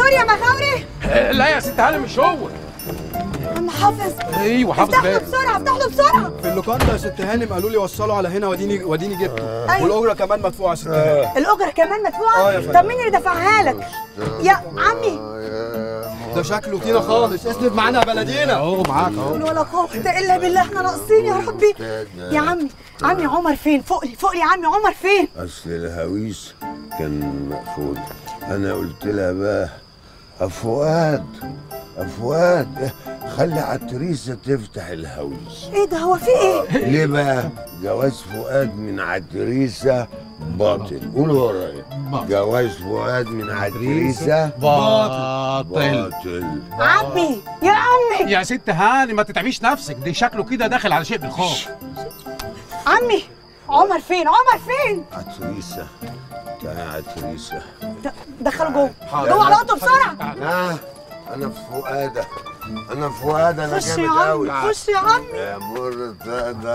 دكتور يا مغاوري لا يا ست هانم مش هو عم حافظ. أيوه حافظ افتح له بسرعة افتح له بسرعة. في اللوكاندا يا ست هانم قالوا لي وصلوا على هنا وديني وديني جبته. أيوة. والأجرة كمان مدفوعة يا ست هانم. الأجرة كمان مدفوعة؟ آه يا. طب مين اللي دفعها لك؟ يا عمي. ده شكله طينة خالص. اسند معانا يا بلدينا أهو معاك أهو. ولا قوة إلا بالله إحنا ناقصين يا ربي. يا عمي عمي عمر فين؟ فوق لي فوق لي يا عمي عمر فين؟ أصل الهويس كان مقفول. أنا قلت لها بقى افواد افواد خلي عتريسة تفتح الهويس. إيه ده هو في إيه؟ ليه بقى جواز فؤاد من عتريسة باطل. قولوا ورايا جواز فؤاد من عتريسة باطل. باطل. عمي يا عمي. يا ست هاني ما تتعبيش نفسك. دي شكله كده داخل على شيء بالخوف. عمي. عمر فين؟ عمر فين؟ عتريسة. يا عتريسة. دخله جوه. جوه على اوضته بسرعة. لا أنا في فؤادة. أنا في فؤاد أنا خش يا جامد قوي عمي خش يا عمي. يا مرتضى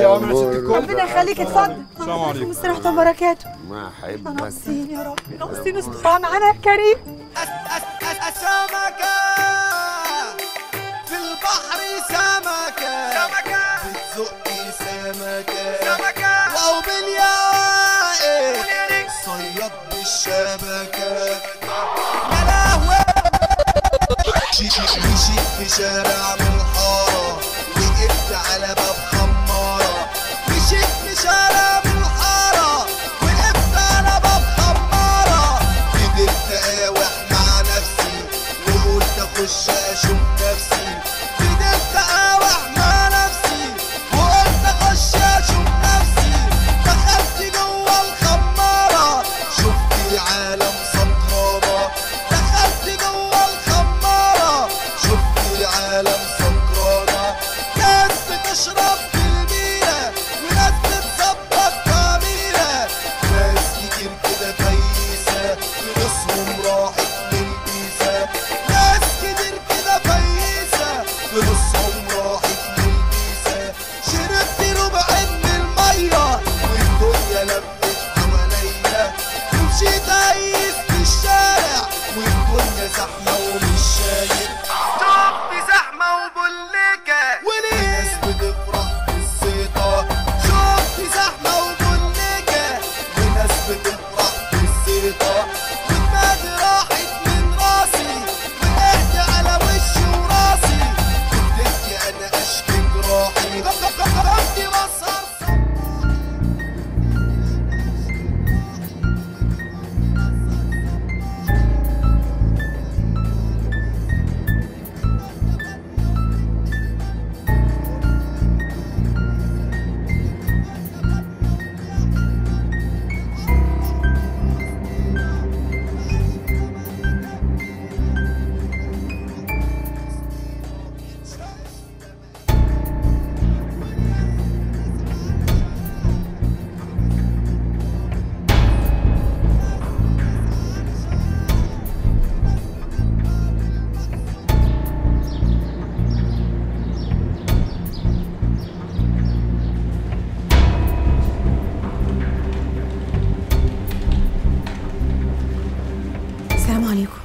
يا عمر ست الكل. ربنا يخليك اتفضل. السلام عليكم. مستريح وبركاته ما أحبك. ناقصين يا رب. ناقصين استرها معانا يا كريم será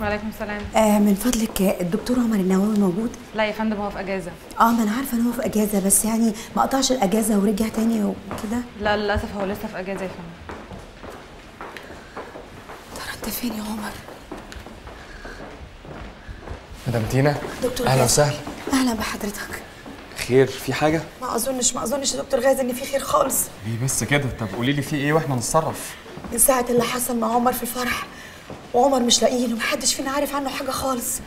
وعليكم السلام. آه من فضلك الدكتور عمر النووي موجود؟ لا يا فندم هو في أجازة. آه ما أنا عارفة إن هو في أجازة بس يعني ما قطعش الأجازة ورجع تاني وكده؟ لا للأسف هو لسه في أجازة يا فندم. ترى أنت فين يا عمر؟ مدام تينا دكتور أهلا. وسهلا. أهلا بحضرتك. خير في حاجة؟ ما أظنش ما أظنش يا دكتور غازي إن في خير خالص. ليه بس كده؟ طب قولي لي في إيه وإحنا نتصرف؟ من ساعة اللي حصل مع عمر في الفرح وعمر مش لاقيين ومحدش فينا عارف عنه حاجة خالص.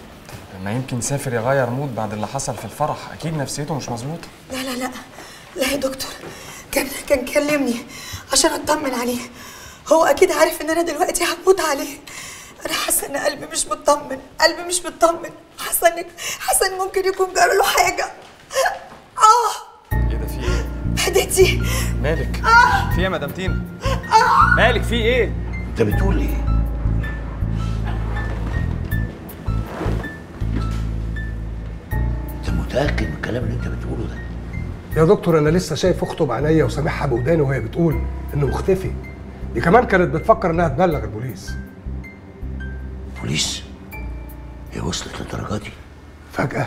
ما يمكن سافر يغير مود بعد اللي حصل في الفرح. أكيد نفسيته مش مظبوطة. لا لا لا. لا يا دكتور. كان كان كلمني عشان أطمن عليه. هو أكيد عارف إن أنا دلوقتي هموت عليه. أنا حاسة إن قلبي مش مطمن. قلبي مش مطمن. حاسة ان حاسة إن ممكن يكون جرى له حاجة. آه. إيه ده في إيه؟ هديتي. مالك؟ في إيه يا مدام تينا؟ مالك في إيه؟ أنت بتقول إيه؟ متاكد من الكلام اللي انت بتقوله ده. يا دكتور أنا لسه شايف أخته بعينيا وسامعها بوداني وهي بتقول إنه مختفي. دي كمان كانت بتفكر إنها تبلغ البوليس. بوليس؟ وصلت للدرجة دي؟ فجأة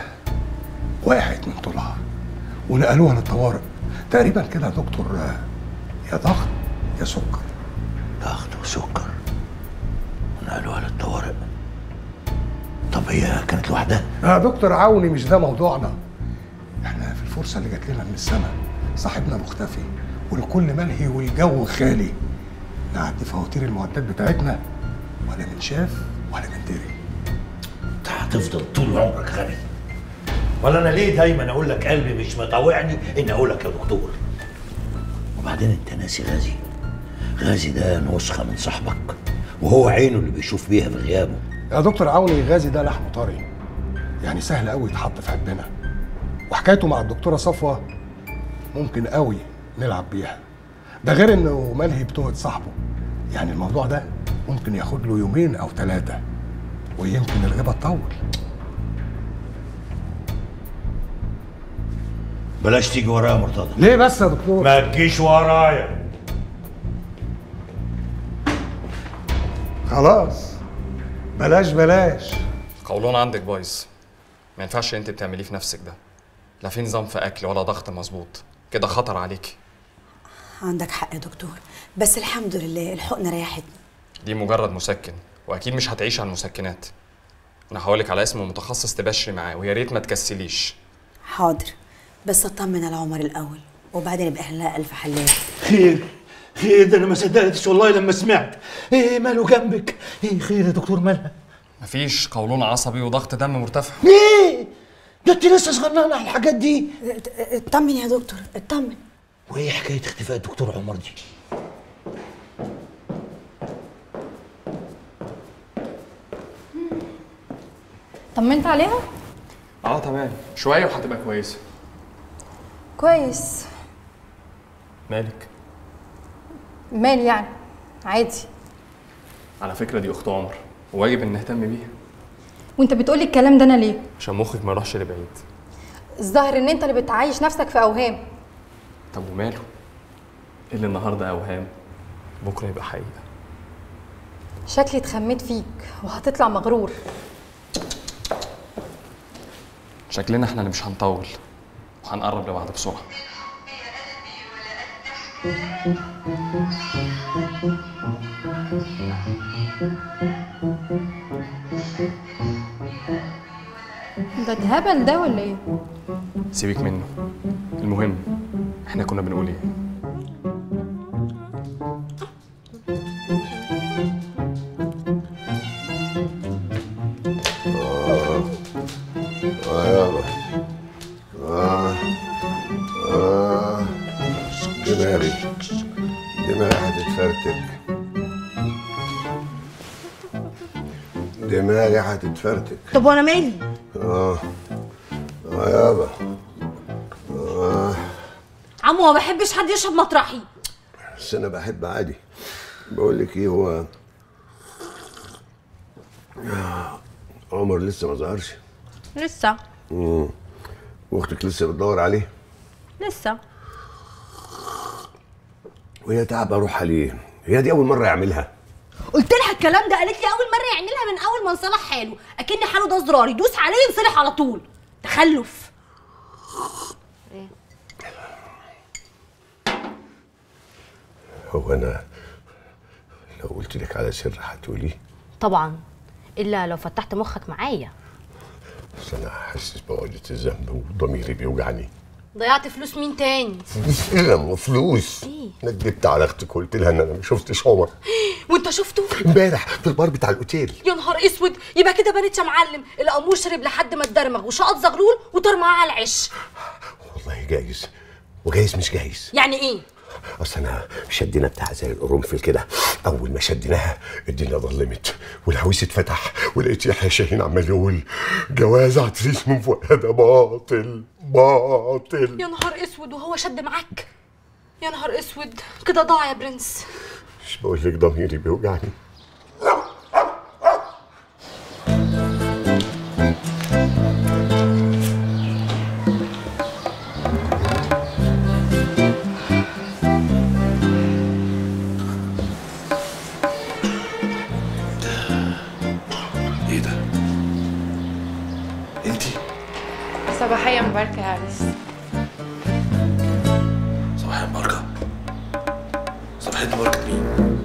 وقعت من طولها ونقلوها للطوارئ. تقريبا كده يا دكتور يا ضغط يا سكر. ضغط وسكر. ونقلوها للطوارئ. طب هي كانت لوحدها؟ يا دكتور عوني مش ده موضوعنا. إحنا في الفرصة اللي جات لنا من السماء صاحبنا مختفي والكل ملهي والجو خالي. نعدي فواتير المعدات بتاعتنا ولا من شاف ولا من دري انت هتفضل طول عمرك غبي. ولا أنا ليه دايما أقول لك قلبي مش مطوعني اني أقول لك يا دكتور؟ وبعدين انت ناسي غازي. غازي ده نسخة من صاحبك. وهو عينه اللي بيشوف بيها في غيابه. يا دكتور عوني غازي ده لحم طري. يعني سهل قوي يتحط في قلبنا وحكايته مع الدكتورة صفوة ممكن قوي نلعب بيها. ده غير إنه ملهي بتوعة صاحبه يعني الموضوع ده ممكن ياخد له يومين أو ثلاثة ويمكن الغيبة تطول. بلاش تيجي ورايا يا مرتضى. ليه بس يا دكتور؟ ما تجيش ورايا. خلاص. بلاش بلاش. القولون عندك بايظ ما ينفعش انت بتعمليه في نفسك ده. لا في نظام في أكل ولا ضغط مظبوط. كده خطر عليكي. عندك حق يا دكتور. بس الحمد لله الحقنة ريحتني دي مجرد مسكن وأكيد مش هتعيش على المسكنات. أنا هقولك على اسم متخصص تبشري معاه ويا ريت ما تكسليش. حاضر. بس اطمن على عمر الأول وبعدين يبقى اهلها ألف حلال. خير. خير ده أنا ما صدقتش والله لما سمعت. إيه ماله جنبك. إيه خير يا دكتور مالها مفيش قولون عصبي وضغط دم مرتفع. ليه ده أنت لسه صغننه على الحاجات دي. اطمن يا دكتور اطمن. وإيه حكاية اختفاء الدكتور عمر دي؟ طمنت عليها؟ آه تمام. شوية وهتبقى كويسة. كويس. مالك؟ مال يعني عادي. على فكرة دي أخت عمر وواجب إن نهتم بيها. وأنت بتقولي الكلام ده أنا ليه؟ عشان مخك ما يروحش لبعيد. الظاهر إن أنت اللي بتعيش نفسك في أوهام. طب وماله؟ إيه اللي النهارده أوهام؟ بكرة يبقى حقيقة. شكلي اتخميت فيك وهتطلع مغرور. شكلنا إحنا اللي مش هنطول وهنقرب لبعض بسرعة. ده اتهبل ده ولا إيه؟ سيبك منه المهم إحنا كنا بنقول إيه دماغي هتتفرتك طب وأنا مالي؟ آه. آه يابا. آه. عمو ما بحبش حد يشرب مطرحي. بس أنا بحب عادي. بقول لك إيه هو آه، عمر لسه ما ظهرش. لسه. مم. وأختك لسه بتدور عليه. لسه. وهي تعبة روح عليه هي دي أول مرة يعملها. قلت لها الكلام ده قالت لي أول مرة يعملها من أول ما انصلح حاله. أكن حاله ده زرار يدوس عليه ينصلح على طول. تخلف. هو أنا لو قلت لك على سر هتقوليه طبعا إلا لو فتحت مخك معايا. بس أنا حاسس بعقدة الذنب وضميري بيوجعني. ضيعت فلوس مين تاني؟ فلوس إيه فلوس. إيه؟ أنا كدبت على أختك وقلت لها إن أنا ما شفتش عمر. وانت شفته؟ امبارح في البار بتاع الأوتيل. يا نهار أسود! يبقى كده بنت يا معلم الأمور شرب لحد ما اتدرمغ وشقط زغلول وطار معاه على العش. والله جايز وجايز مش جايز. يعني إيه؟ أصل أنا شدنا بتاع زي القرنفل كده. أول ما شدناها الدنيا ظلمت والهويس اتفتح ولقيت يحيى شاهين عمال يقول جواز عتريس من فؤاد باطل باطل. يا نهار أسود! وهو شد معاك؟ يا نهار أسود! كده ضاع يا برنس. مش بقول لك ضميري بيوجعني إيه ده انتي صباحية مباركة يا عريس صباحية مباركة صباحية مباركة مين؟